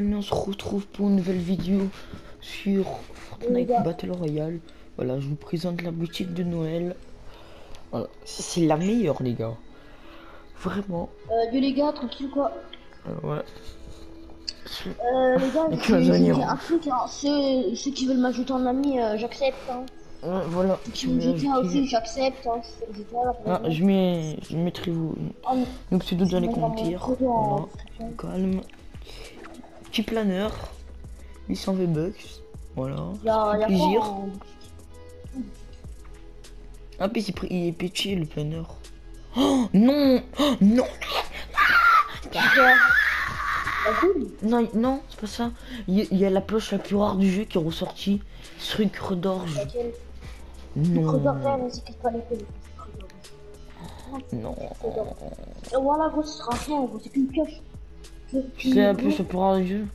On se retrouve pour une nouvelle vidéo sur Fortnite Battle Royale. Voilà, je vous présente la boutique de Noël. Voilà, c'est la meilleure, les gars. Vraiment. Euh, les gars, tranquille quoi. Euh, ouais. Euh, les gars, hein. ceux, ceux qui veulent m'ajouter en ami, euh, j'accepte. Hein. Ouais, voilà. Ceux qui GTA aussi, j'accepte. Hein. Ah, je mets, je mettrai vous Ah, nos pseudos dans les commentaires. en Voilà. Calme. Petit planeur. 800 V-Bucks. Voilà. Plaisir. en- Ah, puis il est péché le planeur. Oh non Oh, Non cool? Non, non, c'est pas ça. Il y, a- il y a la cloche la plus rare du jeu qui est ressortie. Truc d'orge. Non. Non. Et voilà, gros, ce sera rien, gros, c'est qu'une pioche. C'est plus la plus rare du jeu.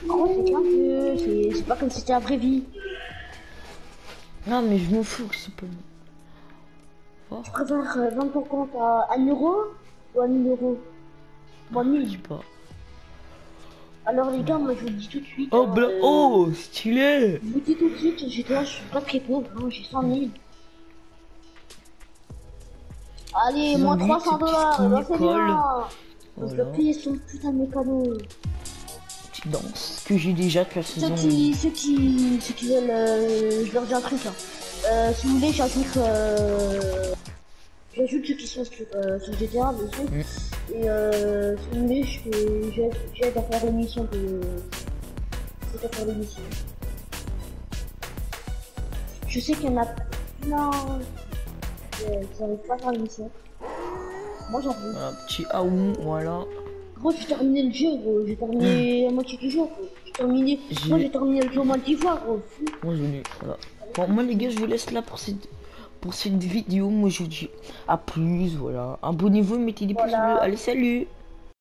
C'est jeu, pas comme si c'était la vraie vie. Non, mais je m'en fous que c'est pas. Tu préfères euh, vendre ton compte à 1 euro ou à 1000 euros? Moi, Je 1000. sais pas. Alors, les gars, moi, je vous le dis tout de suite. Oh, hein, bla... euh, oh, stylé Je vous dis tout de suite, là, je suis pas très pauvre, hein, j'ai 100 000. Allez, 100 moins 000, 300 c'est dollars, c'est. Je Voilà. dois payer son putain de mécano. Petite danse que j'ai déjà que la Ceux saison. qui, ceux qui, ceux qui veulent, euh, je leur dis un truc là. Euh, si vous voulez, j'ajoute, euh, j'ajoute ceux qui sont sur, euh, sur GTA, bien sûr. Mm. Et euh, si vous voulez, j'aide à faire l'émission de, j'aide à faire l'émission. Je sais qu'il y en a plein euh, qui n'arrivent pas à faire l'émission. Moi j'arrive. Voilà, petit aou, voilà. Gros, j'ai terminé le jeu, gros. J'ai terminé la moitié du jeu, gros. J'ai terminé. Moi, j'ai terminé le jeu moins 10 fois, gros. Moi, je voilà. Bon, moi, les gars, je vous laisse là pour cette, pour cette vidéo. Moi, je vous dis à plus, voilà. Abonnez-vous, mettez des pouces bleus. Allez, salut